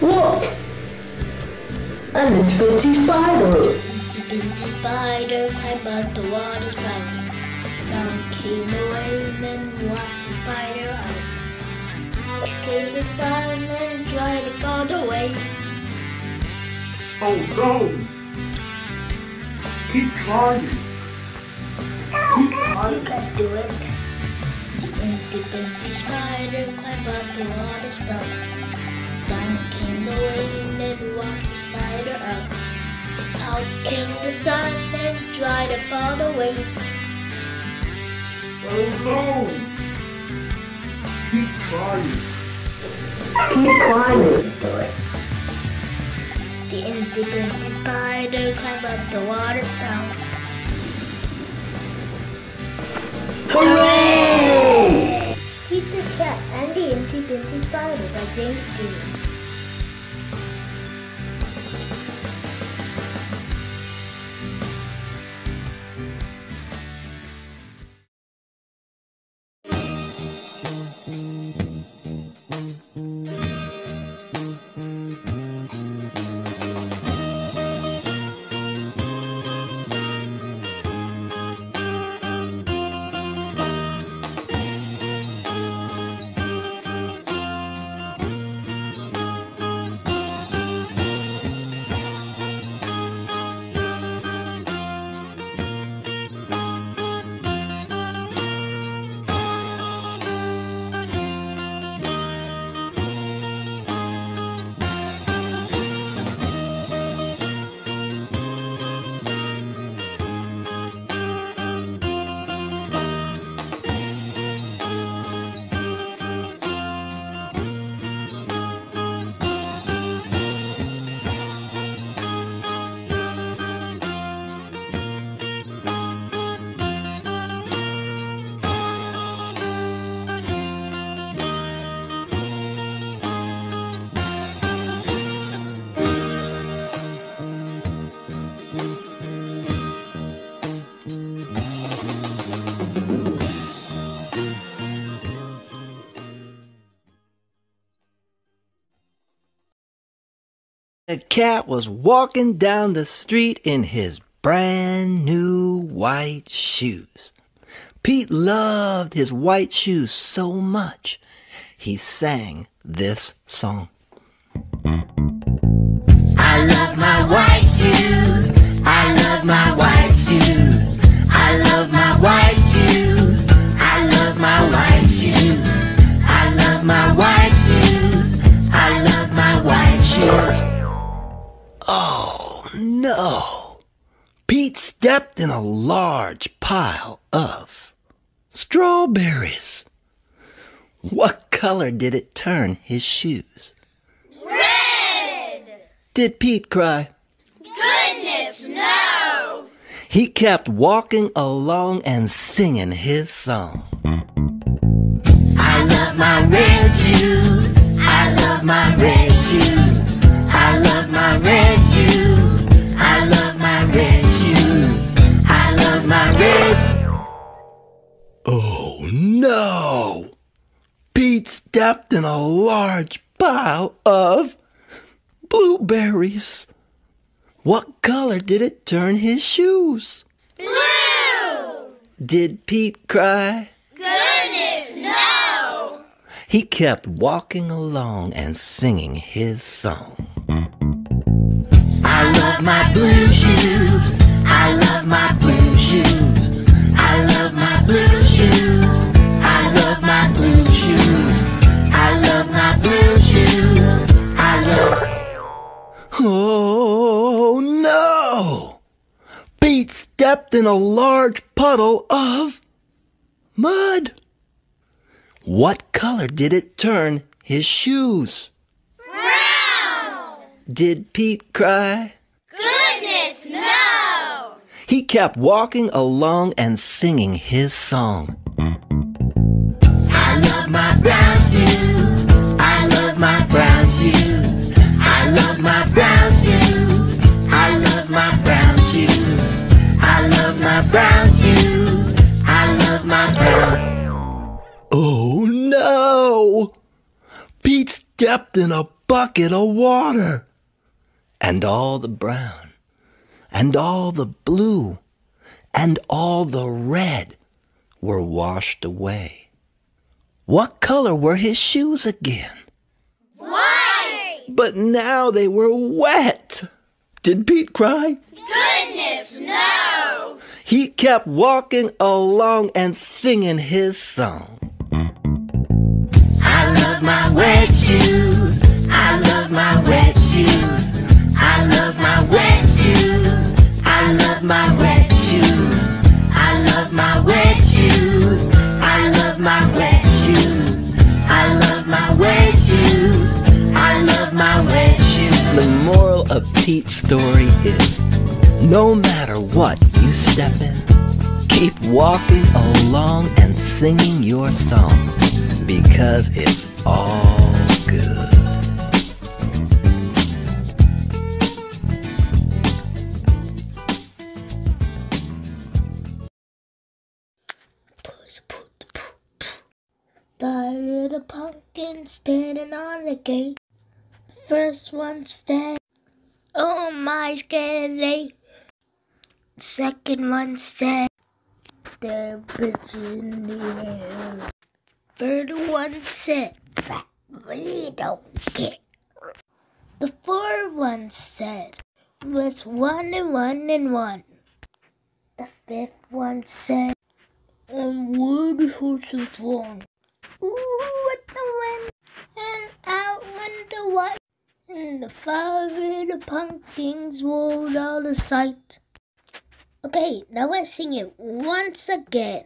Look! An itty spider! Itsy spider climbed up the water spout. Down came the rain and washed the spider out. Out came the sun and dried up all the way. Oh no! Keep trying. Keep You trying. can do it. Inky Pinky Spider climbed up the water spout. The the spider out. Came the sun and dried up all the way. Oh no! Keep! Do. The Pinky Spider climbed up the water spout. Hooray! A cat was walking down the street in his brand new white shoes. Pete loved his white shoes so much, he sang this song. I love my white shoes. I love my white shoes. I love my white shoes. I love my white shoes. I love my white no! Pete stepped in a large pile of strawberries. What color did it turn his shoes? Red! Did Pete cry? Goodness, no! He kept walking along and singing his song. I love my red shoes. I love my red shoes. I love my red shoes. No! Pete stepped in a large pile of blueberries. What color did it turn his shoes? Blue! Did Pete cry? Goodness, no! He kept walking along and singing his song. I love my blue shoes. I love my blue shoes. Oh no! Pete stepped in a large puddle of mud. What color did it turn his shoes? Brown! Did Pete cry? Goodness, no! He kept walking along and singing his song. I love my brown shoes. Stepped in a bucket of water. And all the brown, and all the blue, and all the red were washed away. What color were his shoes again? White! But now they were wet. Did Pete cry? Goodness, no! He kept walking along and singing his song wet shoes. I love my wet shoes. I love my wet shoes. I love my wet shoes. I love my wet shoes. I love my wet shoes. I love my wet shoes. I love my wet shoes. The moral of Pete's story is no matter what you step in, keep walking along and singing your song because it's all good. Tired of pumpkin standing on the gate. First one said, Oh my skelly. Second one said, There are bitches in the air. Third one said, That we don't get. The fourth one said, Was one and one and one. The fifth one said, And wood horses wrong. Ooh, what the wind, and out went the white, and the five little pumpkins rolled out of sight. Okay, now let's sing it once again.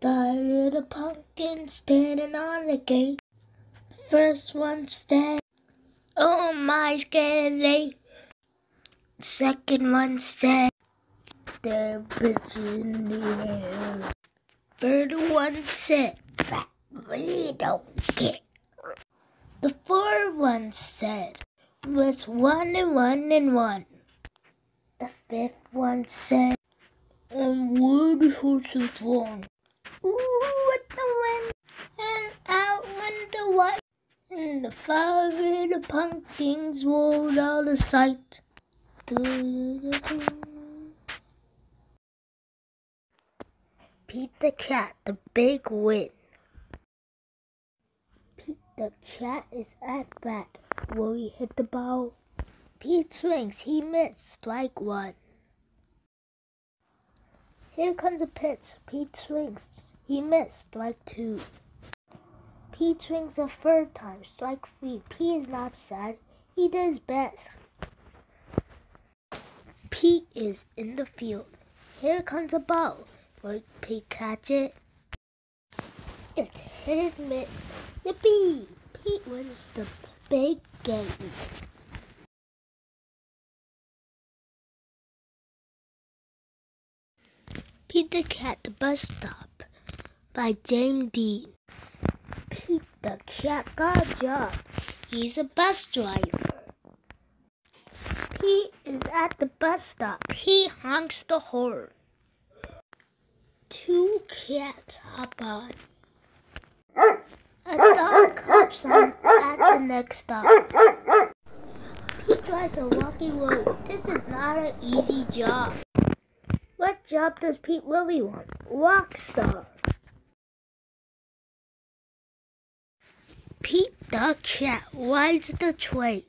The of pumpkins standing on the gate. First one said, Oh my skelly. Second one said, bitches in the air. Third one said that we don't get. The fourth one said was one and one and one. The fifth one said and wood horses wrong. Ooh, what the wind, and out went the white, and the five little pumpkins rolled out of sight. Pete the Cat, the big win. Pete the Cat is at bat. Will he hit the ball? Pete swings, he missed, strike one. Here comes a pitch. Pete swings, he missed, strike two. Pete swings a third time, strike three. Pete is not sad, he does best. Pete is in the field. Here comes a ball. Will Pete catch it? It's hit his mitt. Yippee! Pete wins the big game. Pete the Cat, the bus stop by James Dean. Pete the Cat got a job. He's a bus driver. Pete is at the bus stop. He honks the horn. Two cats hop on. A dog hops on at the next stop. Pete drives a rocky road. This is not an easy job. Job does Pete really want? Rock star. Pete the Cat Rides the Train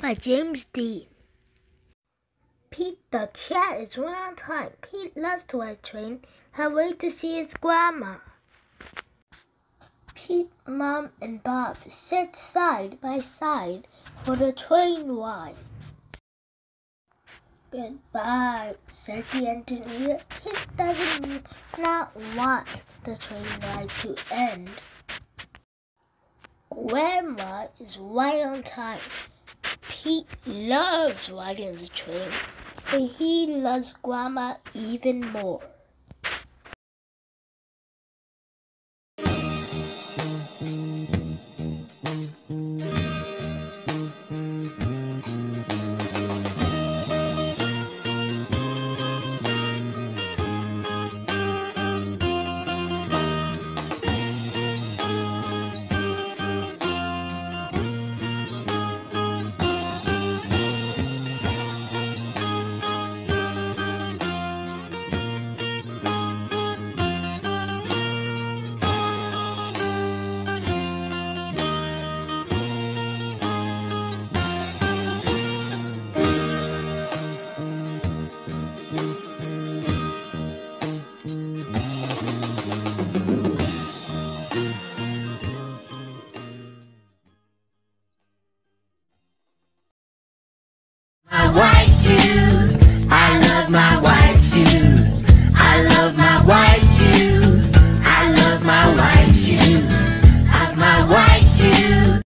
by James Dean. Pete the Cat is on time. Pete loves to ride train. Can't wait to see his grandma. Pete, Mom, and Bob sit side by side for the train ride. Goodbye, said the engineer. He doesn't not want the train ride to end. Grandma is right on time. Pete loves riding the train, but he loves Grandma even more.